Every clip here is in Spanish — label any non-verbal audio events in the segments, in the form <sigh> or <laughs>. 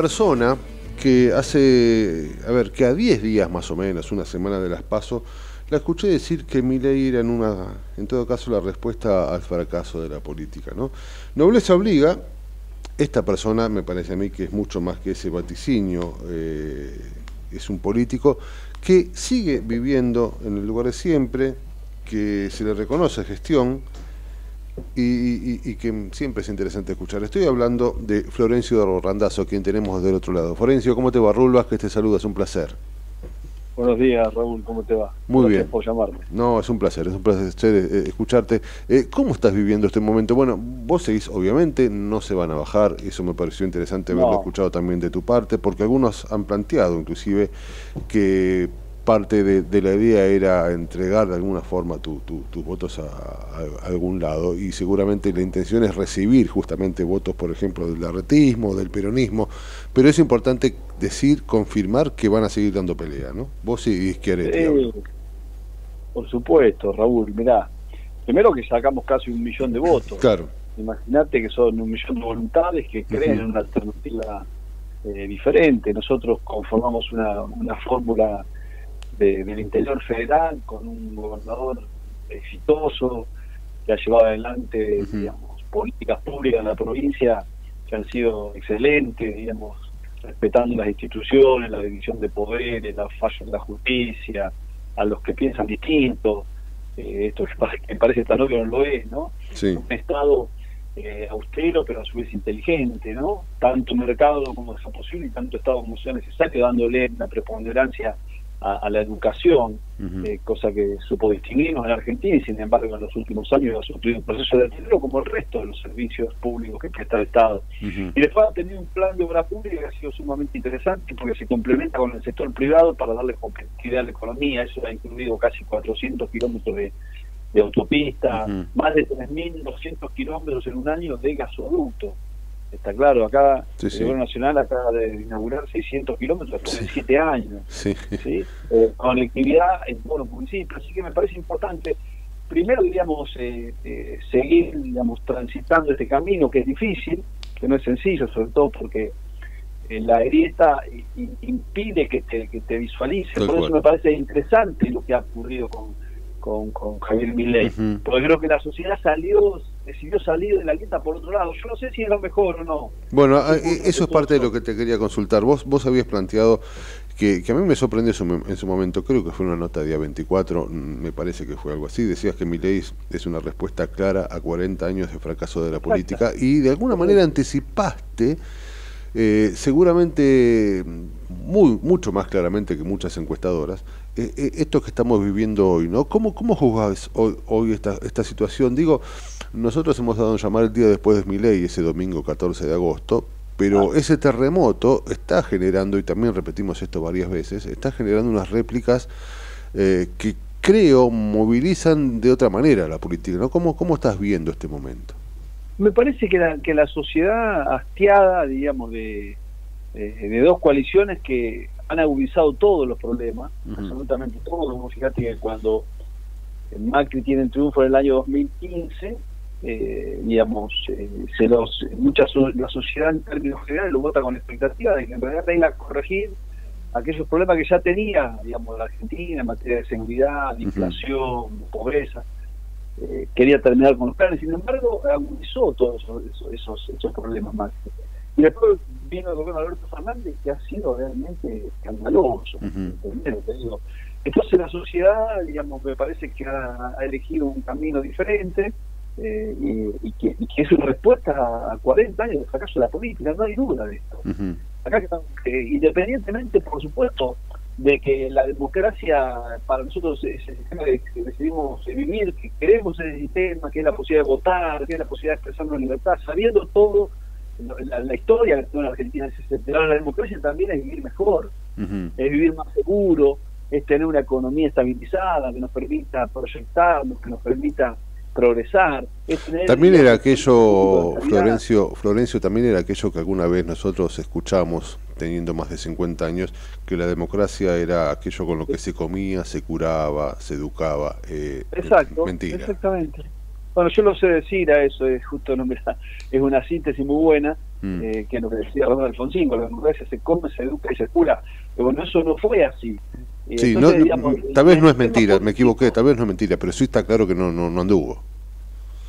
persona que hace, a ver, que a 10 días más o menos, una semana de las paso, la escuché decir que ley era en una, en todo caso, la respuesta al fracaso de la política, ¿no? Nobleza obliga, esta persona me parece a mí que es mucho más que ese vaticinio, eh, es un político que sigue viviendo en el lugar de siempre, que se le reconoce gestión, y, que siempre es interesante escuchar. Estoy hablando de Florencio Randazo, quien tenemos del otro lado. Florencio, ¿cómo te va? Raúl que te saluda, es un placer. Buenos días, Raúl, ¿cómo te va? Muy Gracias bien. por llamarme. No, es un placer, es un placer eh, escucharte. Eh, ¿Cómo estás viviendo este momento? Bueno, vos seguís, obviamente, no se van a bajar, eso me pareció interesante haberlo escuchado también de tu parte, porque algunos han planteado inclusive que parte de, la idea era entregar de alguna forma tus votos a, algún lado y seguramente la intención es recibir justamente votos, por ejemplo, del arretismo, del peronismo, pero es importante decir, confirmar que van a seguir dando pelea, ¿no? Vos y Schiaretti. por supuesto, Raúl, mirá, primero que sacamos casi un millón de votos. Claro. Imagínate que son un millón de voluntades que creen en una alternativa eh, diferente. Nosotros conformamos una, una fórmula del interior federal con un gobernador exitoso que ha llevado adelante digamos, políticas públicas en la provincia que han sido excelentes, digamos, respetando las instituciones, la división de poderes, la falla de la justicia, a los que piensan distinto, eh, esto que parece tan obvio no lo es, ¿no? Un Estado eh, austero, pero a su vez inteligente, ¿no? Tanto mercado como sea posible y tanto Estado como sea necesario, dándole la preponderancia a, la educación, eh, cosa que supo distinguirnos en Argentina y sin embargo en los últimos años ha sufrido un proceso de deterioro como el resto de los servicios públicos que presta el Estado. Y después ha tenido un plan de obra pública que ha sido sumamente interesante porque se complementa con el sector privado para darle competitividad a la economía, eso ha incluido casi 400 kilómetros de, autopista, más de 3.200 kilómetros en un año de gasoducto. Está claro, acá el Gobierno Nacional acaba de inaugurar 600 kilómetros en 7 años. Eh, conectividad en todos los municipios. Así que me parece importante, primero, digamos, eh, eh, seguir, digamos, transitando este camino que es difícil, que no es sencillo, sobre todo porque la grieta impide que te, que te visualice. Por eso me parece interesante lo que ha ocurrido con con, con Javier Milei, porque creo que la sociedad salió, decidió salir de la grieta por otro lado. Yo no sé si es lo mejor o no. Bueno, eh, eso es parte de lo que te quería consultar. Vos, vos habías planteado que, a mí me sorprendió en su momento, creo que fue una nota día 24, mm, me parece que fue algo así, decías que Milei es una respuesta clara a 40 años de fracaso de la política y de alguna manera anticipaste eh, seguramente muy, mucho más claramente que muchas encuestadoras, eh, eh, esto que estamos viviendo hoy, ¿no? ¿Cómo, cómo juzgas hoy, esta, esta situación? Digo, nosotros hemos dado a llamar el día después de mi ley, ese domingo 14 de agosto, pero ah. ese terremoto está generando, y también repetimos esto varias veces, está generando unas réplicas que creo movilizan de otra manera la política, ¿no? ¿Cómo, cómo estás viendo este momento? Me parece que la, que la sociedad hastiada, digamos, de, de, dos coaliciones que han agudizado todos los problemas, absolutamente todos. Fíjate que cuando Macri tiene el triunfo en el año 2015, eh, digamos, eh, se los, muchas, la sociedad en términos generales lo vota con expectativa de que en realidad tenga que corregir aquellos problemas que ya tenía, digamos, la Argentina en materia de seguridad, de inflación, de pobreza. Eh, quería terminar con los planes, sin embargo, agudizó todos esos, esos, problemas más. Y después vino el gobierno de Alberto Fernández, que ha sido realmente escandaloso. Entonces la sociedad, digamos, me parece que ha, elegido un camino diferente eh, y, que, es una respuesta a 40 años de fracaso de la política, no hay duda de esto. Acá, independientemente, por supuesto, de que la democracia para nosotros es el sistema que decidimos vivir, que queremos ese sistema, que es la posibilidad de votar, que es la posibilidad de expresarnos en libertad, sabiendo todo, la, historia de la Argentina es la democracia también es vivir mejor, es vivir más seguro, es tener una economía estabilizada que nos permita proyectarnos, que nos permita progresar. también era aquello, Florencio, Florencio, también era aquello que alguna vez nosotros escuchamos, teniendo más de 50 años, que la democracia era aquello con lo que se comía, se curaba, se educaba. Eh, Exacto, mentira. exactamente. Bueno, yo lo sé decir a eso, es justo no <laughs> es una síntesis muy buena, mm. eh, que que decía Ramón Alfonsín, con la democracia se come, se educa y se cura. Pero bueno, eso no fue así. Sí, tal vez no es mentira, me equivoqué, tal vez no es mentira, pero sí está claro que no, no, no anduvo.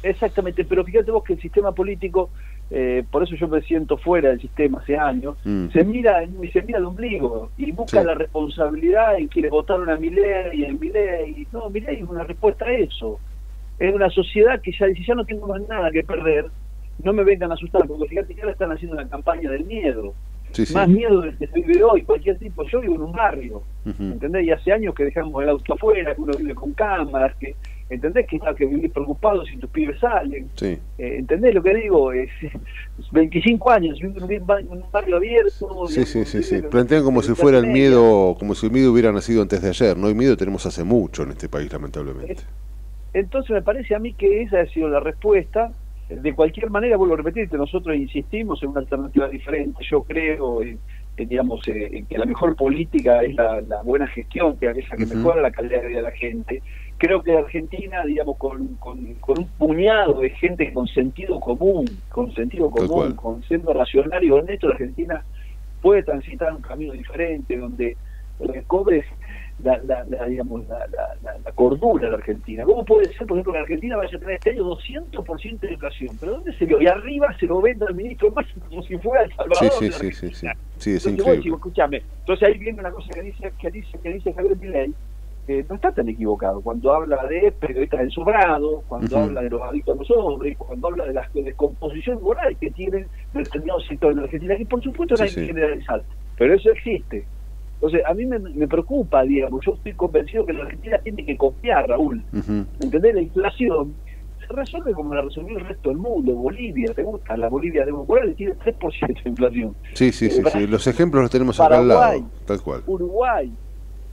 Exactamente, pero fíjate vos que el sistema político, eh, por eso yo me siento fuera del sistema hace años, mm. se mira se mira el ombligo y busca la responsabilidad en quienes votaron a Milei y en Milei. No, Milei es una respuesta a eso. Es una sociedad que ya dice, ya no tengo más nada que perder, no me vengan a asustar, porque fíjate que ahora están haciendo una campaña del miedo. Más miedo del que se vive hoy, cualquier tipo. Yo vivo en un barrio, ¿entendés? Y hace años que dejamos el auto afuera, que uno vive con cámaras, que ¿entendés? Que está que vivir preocupado si tus pibes salen. Sí. Eh, ¿Entendés lo que digo? Es, 25 años, viviendo en un barrio abierto. Sí, sí, sí, sí. Plantean como si fuera el miedo, como si el miedo hubiera nacido antes de ayer. No hay miedo, tenemos hace mucho en este país, lamentablemente. Entonces me parece a mí que esa ha sido la respuesta de cualquier manera, vuelvo a repetirte, nosotros insistimos en una alternativa diferente. Yo creo, eh, digamos, eh, que la mejor política es la, buena gestión, que es la que mejora la calidad de vida de la gente. Creo que Argentina, digamos, con, con, un puñado de gente con sentido común, con sentido común, con siendo racional y honesto, la Argentina puede transitar un camino diferente, donde recobre la, la, digamos, la, la, cordura de la Argentina. ¿Cómo puede ser, por ejemplo, que la Argentina vaya a tener este año 200% de educación? ¿Pero dónde se vio? Y arriba se lo vende al ministro más como si fuera El Salvador. Sí, sí, sí, sí, sí. es increíble. escúchame, entonces ahí viene una cosa que dice, que dice, que dice Javier Milei, que no está tan equivocado. Cuando habla de periodistas ensobrados, cuando habla de los adictos a los hombres, cuando habla de la descomposición moral que tienen determinados sectores de la Argentina, que por supuesto no hay que generalizar, pero eso existe. Entonces, a mí me, preocupa, digamos, yo estoy convencido que la Argentina tiene que confiar, Raúl. ¿Entendés? La inflación se resuelve como la resolvió el resto del mundo. Bolivia, ¿te gusta? La Bolivia democrática tiene 3% de inflación. Sí, sí, sí, sí, Los ejemplos los tenemos acá al lado, tal cual. Uruguay,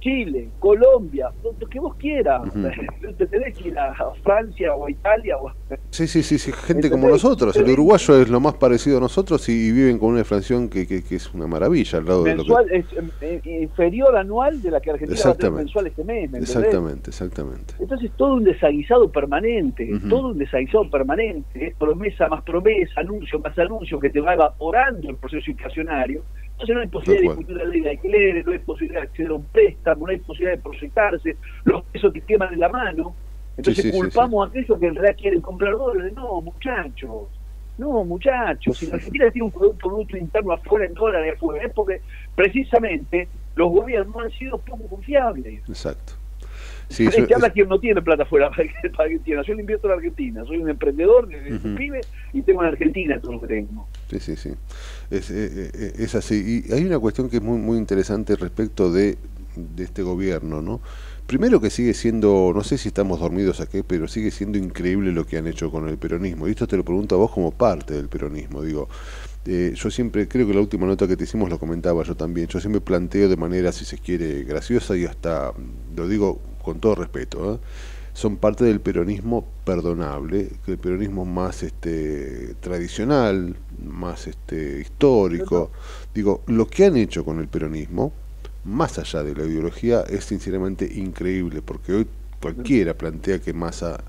Chile, Colombia, lo que vos quieras. <laughs> Te tenés que ir a Francia o a Italia. O Sí, sí, sí, sí, gente como nosotros. El uruguayo es lo más parecido a nosotros y, viven con una inflación que, que, es una maravilla al lado de lo que... es eh, inferior anual de la que Argentina va a tener mensual este mes. exactamente, exactamente. Entonces todo un desaguisado permanente, todo un desaguisado permanente, es promesa más promesa, anuncio más anuncio que te va evaporando el proceso inflacionario entonces no hay posibilidad de discutir la ley de alquileres, no hay posibilidad de acceder a un préstamo, no hay posibilidad de proyectarse, los pesos te queman en la mano. Entonces culpamos a aquellos que en realidad quieren comprar dólares. No, muchachos. No, muchachos. Si la Argentina tiene un producto, interno afuera en dólares afuera, es porque precisamente los gobiernos han sido poco confiables. Exacto. Sí, que habla quien no tiene plata fuera para Argentina. Yo le invierto en Argentina. Soy un emprendedor de, uh pibe y tengo en Argentina todo lo que tengo. Sí, sí, sí. Es, eh, eh, es así. Y hay una cuestión que es muy, muy interesante respecto de, de este gobierno, ¿no? Primero que sigue siendo, no sé si estamos dormidos aquí, pero sigue siendo increíble lo que han hecho con el peronismo. Y esto te lo pregunto a vos como parte del peronismo. Digo, eh, yo siempre, creo que la última nota que te hicimos lo comentaba yo también, yo siempre planteo de manera, si se quiere, graciosa y hasta, lo digo con todo respeto, ¿eh? son parte del peronismo perdonable, el peronismo más este, tradicional, más este, histórico. Digo, lo que han hecho con el peronismo, más allá de la ideología, es sinceramente increíble, porque hoy cualquiera plantea que Massa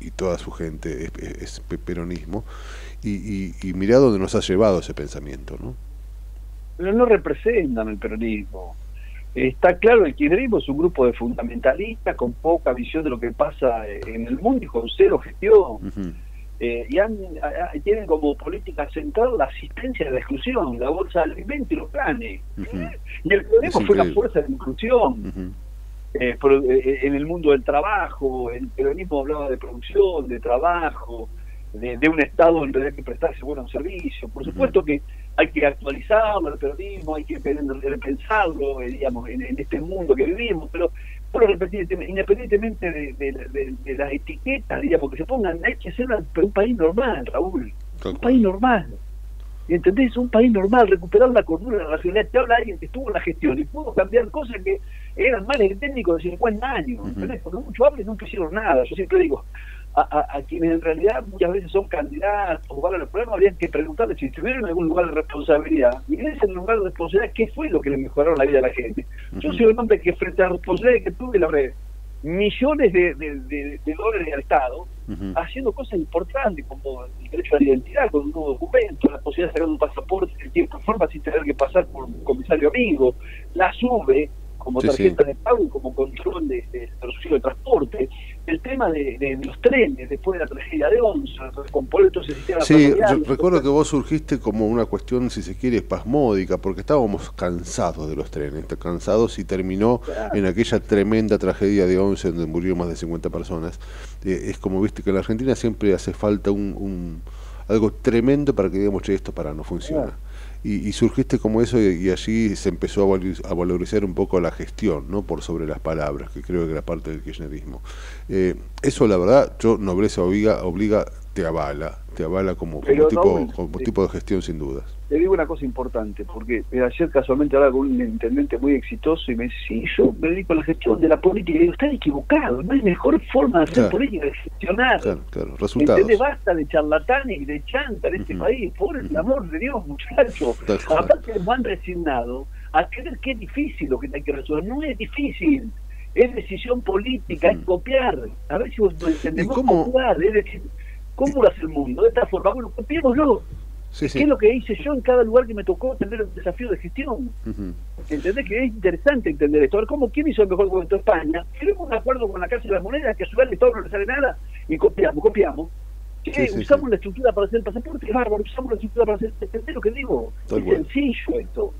y toda su gente es, peronismo, y, y, mirá dónde nos ha llevado ese pensamiento, ¿no? Pero no representan el peronismo Está claro, el kirchnerismo es un grupo de fundamentalistas con poca visión de lo que pasa en el mundo y con cero gestión. Eh, y tienen como política central la asistencia de la exclusión, la bolsa de alimentos y los planes. Y el peronismo fue la fuerza de inclusión. Eh, eh, en el mundo del trabajo, el peronismo hablaba de producción, de trabajo, de, un Estado en realidad que prestarse buenos servicios. Por supuesto que hay que actualizarlo, el periodismo, hay que repensarlo, eh, digamos, en, este mundo que vivimos, pero bueno, independientemente de, las etiquetas, digamos, que se pongan, hay que ser un país normal, Raúl, un país normal. ¿Y ¿Entendés? Un país normal, recuperar la cordura, la racionalidad. Te habla alguien que estuvo en la gestión y pudo cambiar cosas que eran males técnicos de 50 años. Porque mucho hablan y nunca hicieron nada. Yo siempre digo, a, quienes en realidad muchas veces son candidatos o van a los problemas, habrían que preguntarles si estuvieron en algún lugar de responsabilidad. Y en ese lugar de responsabilidad, ¿qué fue lo que le mejoraron la vida a la gente? Yo soy un hombre que frente a la responsabilidad que tuve, la habré millones de, dólares al Estado, haciendo cosas importantes como el derecho a la identidad con un nuevo documento, la posibilidad de sacar un pasaporte en tiempo y forma sin tener que pasar por un comisario amigo, la SUBE, como tarjeta de pago y como control de, de, de transporte. El tema de, los trenes después de la tragedia de Onza, recomponer todo ese sistema Sí, recuerdo que vos surgiste como una cuestión, si se quiere, espasmódica, porque estábamos cansados de los trenes, cansados y terminó en aquella tremenda tragedia de Once donde murieron más de 50 personas. Eh, es como, viste, que en la Argentina siempre hace falta un, algo tremendo para que digamos, che, esto para no funciona y, surgiste como eso y, allí se empezó a, valorizar un poco la gestión, ¿no? Por sobre las palabras, que creo que era parte del kirchnerismo. Eh, eso, la verdad, yo, Nobleza Obliga, obliga te avala, te avala como, como, tipo, como tipo de gestión sin dudas. Le digo una cosa importante, porque ayer casualmente hablaba con un intendente muy exitoso y me dice, sí, yo me dedico a la gestión de la política. Y digo, están equivocados, no hay mejor forma de hacer política, de gestionar. Claro, claro, resultados. Basta de charlatanes y de chanta en este país, por el amor de Dios, muchachos. Aparte nos han resignado a creer que es difícil lo que hay que resolver. No es difícil es decisión política, es copiar. A ver si vos entendemos cómo? es decir, ¿Cómo lo hace el mundo? De esta forma, bueno, copiémoslo. ¿Qué es lo que hice yo en cada lugar que me tocó tener el desafío de gestión? ¿Entendés que es interesante entender esto? A ver, ¿cómo, ¿quién hizo el mejor gobierno de España? Tenemos un acuerdo con la Cárcel de las Monedas, que a su vez todo no le sale nada, y copiamos, copiamos. usamos la estructura para hacer el pasaporte, bárbaro, usamos la estructura para hacer... ¿Entendés lo que digo? es sencillo esto.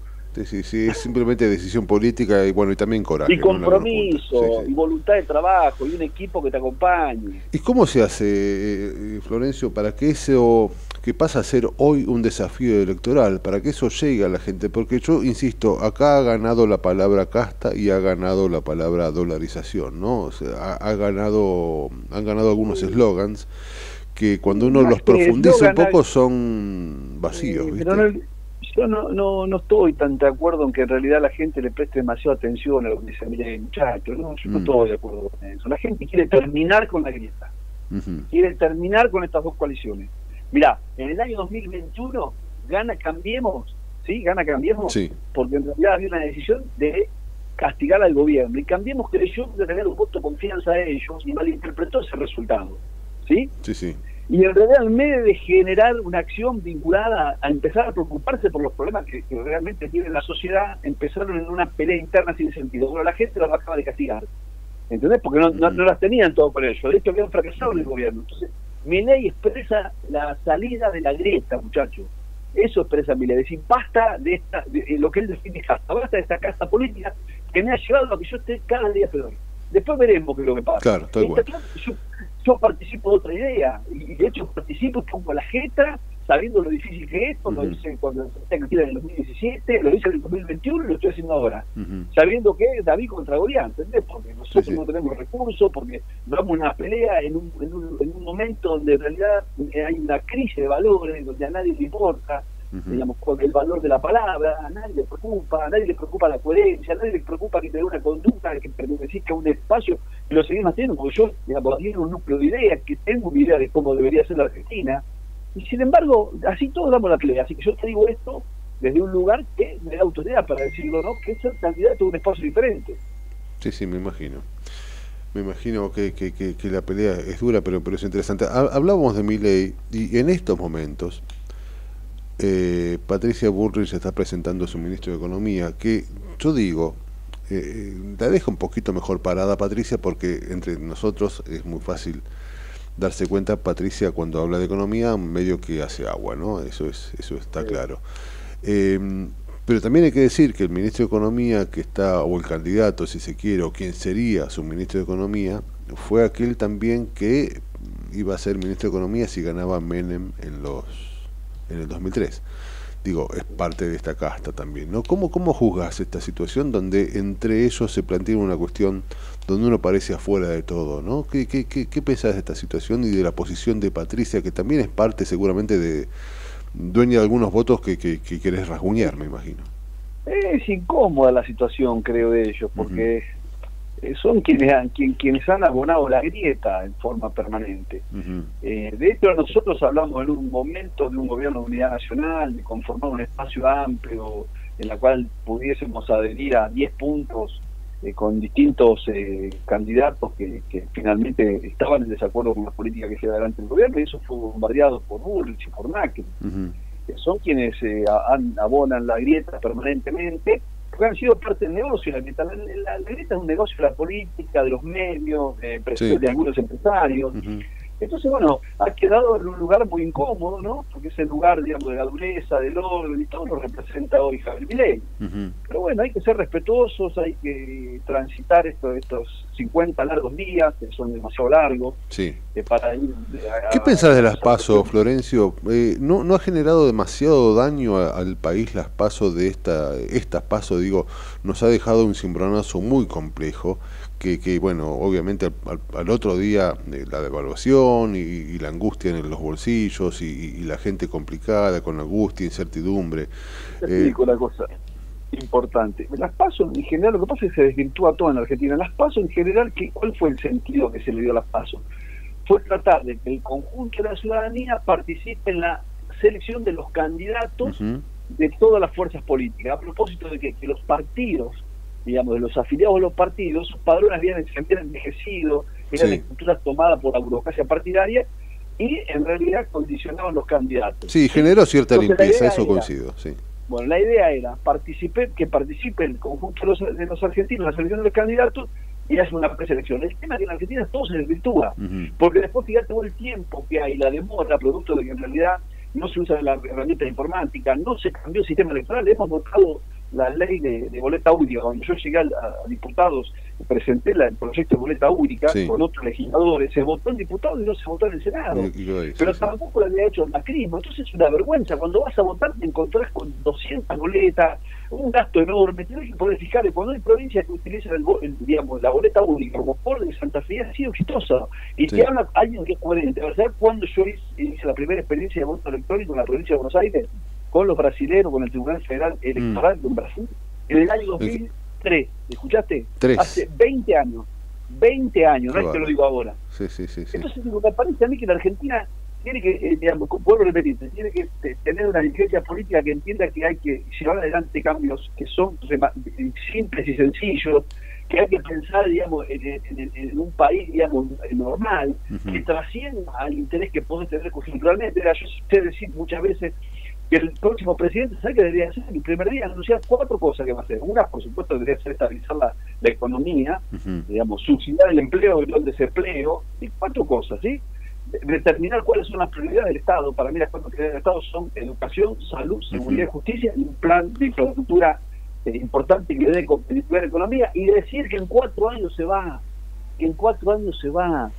Sí, sí, es simplemente decisión política y bueno, y también coraje. Y compromiso, y voluntad de trabajo, y un equipo que te acompañe. ¿Y cómo se hace, eh, Florencio, para que eso que pasa a ser hoy un desafío electoral, para que eso llegue a la gente? Porque yo insisto, acá ha ganado la palabra casta y ha ganado la palabra dolarización, ¿no? O sea, ha, ganado, han ganado algunos eslogans que cuando uno los profundiza un poco son vacíos, ¿viste? Yo no, no, no estoy tan de acuerdo en que en realidad la gente le preste demasiada atención a lo que dice, mire, muchachos, no, yo no mm. estoy de acuerdo con eso. La gente quiere terminar con la grieta, quiere terminar con estas dos coaliciones. Mirá, en el año 2021 gana Cambiemos, ¿sí? Gana Cambiemos, porque en realidad había una decisión de castigar al gobierno. Y Cambiemos creyó de tener un voto de confianza a ellos y malinterpretó ese resultado. ¿Sí? Sí, sí y en realidad en medio de generar una acción vinculada a empezar a preocuparse por los problemas que, realmente tiene la sociedad, empezaron en una pelea interna sin sentido. Bueno, la gente los acaba de castigar, ¿entendés? Porque no, no, las tenían todo por ello, de hecho habían fracasado en el gobierno. Entonces, mi ley expresa la salida de la grieta, muchachos. Eso expresa mi ley, decir, basta de, esta, de, lo que él define casa, basta de esta casa política que me ha llevado a que yo esté cada día peor. Después veremos qué es lo que pasa. Claro, igual yo participo de otra idea, y de hecho participo y pongo la jeta, sabiendo lo difícil que es, lo hice cuando en el 2017, lo hice en el 2021 y lo estoy haciendo ahora, sabiendo que es David contra Goliat, ¿entendés? Porque nosotros no tenemos recursos, porque vamos una pelea en un, en, un, en un momento donde en realidad hay una crisis de valores, donde a nadie le importa, digamos, con el valor de la palabra, a nadie le preocupa, a nadie le preocupa la coherencia, a nadie le preocupa que te dé una conducta, que pertenezca a un espacio, y lo seguimos haciendo, porque yo, digamos, tiene un núcleo de ideas, que tengo una idea de cómo debería ser la Argentina, y sin embargo, así todos damos la pelea, así que yo te digo esto desde un lugar que me da autoridad para decirlo, ¿no? Que es el candidato a un espacio diferente. Sí, sí, me imagino. Me imagino que, que, que, la pelea es dura, pero, pero es interesante. Hablábamos de mi ley y en estos momentos eh, Patricia Bullrich está presentando su ministro de Economía, que yo digo, eh, la deja un poquito mejor parada Patricia porque entre nosotros es muy fácil darse cuenta Patricia cuando habla de economía medio que hace agua, ¿no? Eso es eso está claro. Eh, pero también hay que decir que el ministro de Economía que está, o el candidato si se quiere, o quien sería su ministro de Economía, fue aquel también que iba a ser ministro de Economía si ganaba Menem en los en el 2003. Digo, es parte de esta casta también, ¿no? ¿Cómo, cómo juzgas esta situación donde entre ellos se plantea una cuestión donde uno parece afuera de todo, ¿no? ¿Qué, qué, qué, qué pensás de esta situación y de la posición de Patricia, que también es parte seguramente de dueña de algunos votos que, que, que querés rasguñar, me imagino? Es incómoda la situación, creo, de ellos, porque eh, son quienes han, quienes han abonado la grieta en forma permanente. Eh, de hecho, nosotros hablamos en un momento de un gobierno de unidad nacional, de conformar un espacio amplio en la cual pudiésemos adherir a 10 puntos eh, con distintos eh, candidatos que, finalmente estaban en desacuerdo con la política que lleva adelante el gobierno y eso fue bombardeado por Bullrich y por Macri. son quienes abonan la grieta permanentemente porque han sido parte del negocio. La, la, grieta es un negocio de la política, de los medios, de, de algunos empresarios. Entonces, bueno, ha quedado en un lugar muy incómodo, ¿no? Porque ese lugar, digamos, de la dureza, del orden y todo lo representa hoy Javier Milei. Pero bueno, hay que ser respetuosos, hay que transitar estos, estos 50 largos días, que son demasiado largos, sí. Eh, para ir... ¿Qué pensás de las pasos, Florencio? Eh, ¿no, ¿No ha generado demasiado daño al país las pasos de esta, estas pasos? Digo, nos ha dejado un cimbronazo muy complejo que, que bueno, obviamente al, otro día eh, la devaluación y, la angustia en los bolsillos y, la gente complicada con angustia, incertidumbre. Te eh, explico una cosa importante. Las pasos en general, lo que pasa es que se desvirtúa todo en Argentina. Las pasos en general, ¿qué, ¿cuál fue el sentido que se le dio a las pasos? Fue tratar de que el conjunto de la ciudadanía participe en la selección de los candidatos de todas las fuerzas políticas. A propósito de que los partidos digamos, de los afiliados a los partidos, sus padrones habían, se habían envejecido, eran sí. estructuras tomadas por la burocracia partidaria y en realidad condicionaban los candidatos. Sí, generó cierta limpieza, eso coincido, sí. Bueno, la idea era participe, que participe el conjunto de los, de los argentinos en la selección de los candidatos y hace una preselección. El tema es que en Argentina todo se desvirtúa, porque después fíjate todo el tiempo que hay, la demora, producto de que en realidad no se usa la herramienta informática, no se cambió el sistema electoral, hemos votado la ley de, boleta única. Cuando yo llegué a, diputados, presenté el proyecto de boleta única con otros legisladores, se votó en diputados y no se votó en el Senado. Pero tampoco lo había hecho el macrismo. Entonces es una vergüenza. Cuando vas a votar te encontrás con 200 boletas, un gasto enorme. Tienes que poder fijar, cuando hay provincias que utilizan el, digamos, la boleta única, como por de Santa Fe, ha sido exitosa. Y te habla alguien que es coherente. ¿Sabes cuándo yo hice, la primera experiencia de voto electrónico en la provincia de Buenos Aires? Con los brasileños, con el Tribunal Federal Electoral de Brasil, en el año 2003. ¿Escuchaste? Hace 20 años. 20 años, no es que lo digo ahora. Sí, sí, sí, Entonces, me parece a mí que la Argentina tiene que, eh, digamos, vuelvo a repetir, tiene que tener una dirigencia política que entienda que hay que llevar adelante cambios que son simples y sencillos, que hay que pensar, digamos, en, un país, digamos, normal, que trascienda al interés que puede tener conjunturalmente. Yo sé decir muchas veces que el próximo presidente sabe que debería hacer el primer día anunciar cuatro cosas que va a hacer. Una, por supuesto, debería ser estabilizar la, economía, digamos, subsidiar el empleo y el desempleo, y cuatro cosas, ¿sí? Determinar cuáles son las prioridades del Estado. Para mí las cuatro prioridades del Estado son educación, salud, seguridad y justicia, y un plan de infraestructura eh, importante que debe competitividad la economía, y decir que en cuatro años se va, que en cuatro años se va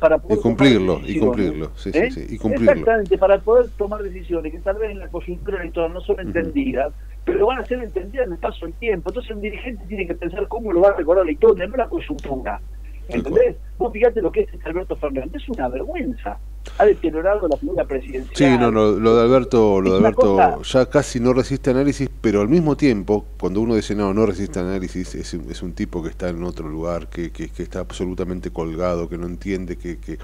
para y cumplirlo, y cumplirlo, sí, sí, ¿Eh? sí, y cumplirlo. Exactamente, para poder tomar decisiones que tal vez en la coyuntura electoral no son entendidas, pero van a ser entendidas en el paso del tiempo. Entonces un dirigente tiene que pensar cómo lo va a recordar la historia, no la coyuntura. ¿Entendés? Vos fíjate lo que es Alberto Fernández, es una vergüenza. Ha deteriorado la figura presidencial. Sí, no, no, lo de Alberto, lo de Alberto ya casi no resiste análisis, pero al mismo tiempo, cuando uno dice no, no resiste análisis, es, es un tipo que está en otro lugar, que, que, que está absolutamente colgado, que no entiende, que, que,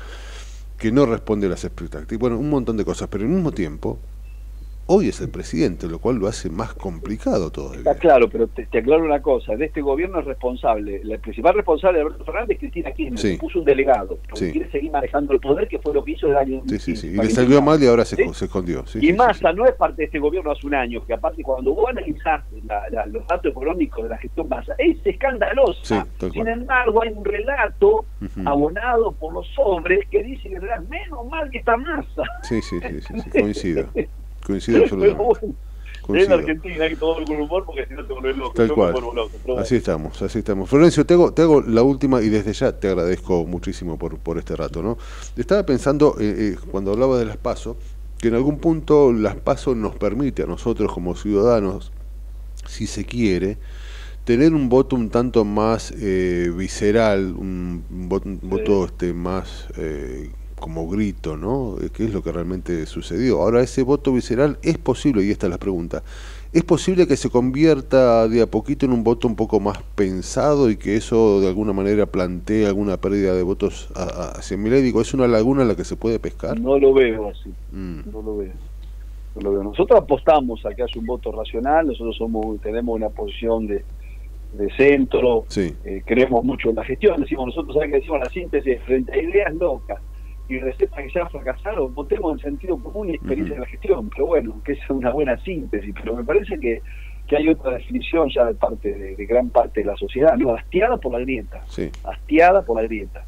que no responde a las expectativas. Bueno, un montón de cosas, pero al mismo tiempo hoy es el presidente, lo cual lo hace más complicado todo. Está claro, pero te, aclaro una cosa, de este gobierno es responsable, el principal responsable de Alberto Fernández es Cristina Kirchner, puso un delegado, porque quiere seguir manejando el poder, que fue lo que hizo el año Sí, sí, sí, y le salió mal y ahora se, escondió. y Massa no es parte de este gobierno hace un año, que aparte cuando vos analizás los datos económicos de la gestión Massa, es escandalosa. Sin embargo, hay un relato abonado por los hombres que dice que menos mal que está Massa. Sí, sí, sí, sí <laughs> coincido. Coincido <laughs> absolutamente. En Argentina hay todo con humor porque si no te vuelves loco. Tal cual. así estamos, así estamos. Florencio, te hago, te hago la última y desde ya te agradezco muchísimo por, por este rato. ¿no? Estaba pensando, eh, eh, cuando hablaba de las PASO, que en algún punto las PASO nos permite a nosotros como ciudadanos, si se quiere, tener un voto un tanto más eh, visceral, un, voto, este, más como grito, ¿no? ¿Qué es lo que realmente sucedió? Ahora, ese voto visceral es posible, y esta es la pregunta, ¿es posible que se convierta de a poquito en un voto un poco más pensado y que eso de alguna manera plantee alguna pérdida de votos hacia Milei? Digo, ¿es una laguna en la que se puede pescar? No lo veo así, mm. no lo veo. No lo veo. Nosotros apostamos a que haya un voto racional, nosotros somos tenemos una posición de, de centro, Sí. eh, creemos mucho en la gestión, decimos nosotros, ¿sabes qué decimos? La síntesis frente a ideas locas y recetas que ya fracasaron, votemos en sentido común y experiencia de la gestión, pero bueno, que es una buena síntesis, pero me parece que, que hay otra definición ya de parte de, de gran parte de la sociedad, no, hastiada por la grieta, Sí. hastiada por la grieta,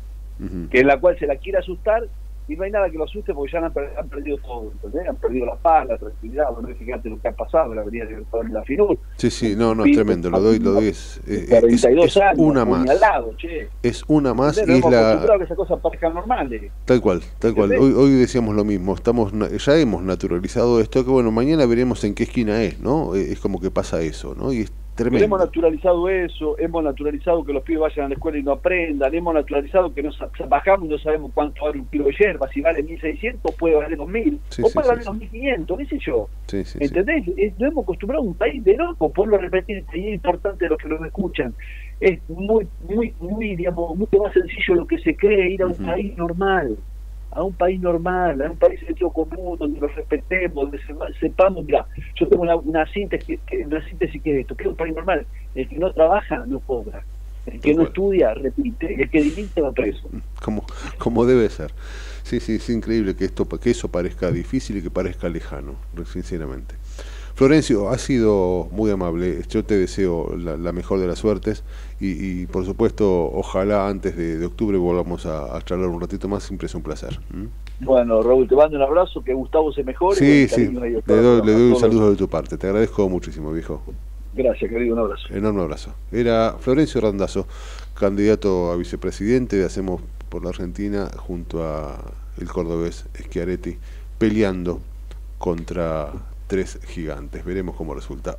que en la cual se la quiere asustar y no hay nada que lo asuste porque ya han, per- han perdido todo, ¿entendés? Han perdido la paz, la tranquilidad, bueno, fíjate lo que ha pasado la Avenida de la FINUR, Sí, sí, no, no, es tremendo, lo doy, lo doy, es, es- es- 42 es años, una más, apuñalado, che. es una más y es la, que parezcan normales. Tal cual, tal cual. Hoy, hoy decíamos lo mismo, estamos ya hemos naturalizado esto, que bueno, mañana veremos en qué esquina es, ¿no? Eh, Es como que pasa eso, ¿no? Y es tremendo. hemos naturalizado eso, hemos naturalizado que los pibes vayan a la escuela y no aprendan, hemos naturalizado que nos bajamos y no sabemos cuánto vale un kilo de hierba, si vale 1.600 puede valer 2.000, Sí, o sí, puede valer sí. 2.500, qué sé yo. Sí, sí, sí. ¿Entendés? Es- Nos hemos acostumbrado a un país de locos, por repetir, y es importante los que nos escuchan. Es muy, muy, muy, digamos, mucho más sencillo lo que se cree ir a un país normal, a un país normal, a un país de sentido común, donde nos respetemos, donde se- sepamos, mira, yo tengo una, una síntesis, que, una síntesis que es esto, que es un país normal, el que no trabaja no cobra, el que no estudia repite, el que dimite va preso. Como, como debe ser. Sí, sí, es increíble que esto que eso parezca difícil y que parezca lejano, sinceramente. Florencio, ha sido muy amable. Yo te deseo la, la mejor de las suertes y, y, por supuesto, ojalá antes de, de octubre volvamos a, a charlar un ratito más. Siempre es un placer. Bueno, Raúl, te mando un abrazo, que Gustavo se mejore. Sí, sí, le doy, le doy un saludo de tu parte. Te agradezco muchísimo, viejo. Gracias, querido, un abrazo. Enorme abrazo. Era Florencio Randazzo, candidato a vicepresidente de Hacemos por la Argentina junto a el cordobés Schiaretti, peleando contra tres gigantes. Veremos cómo resulta.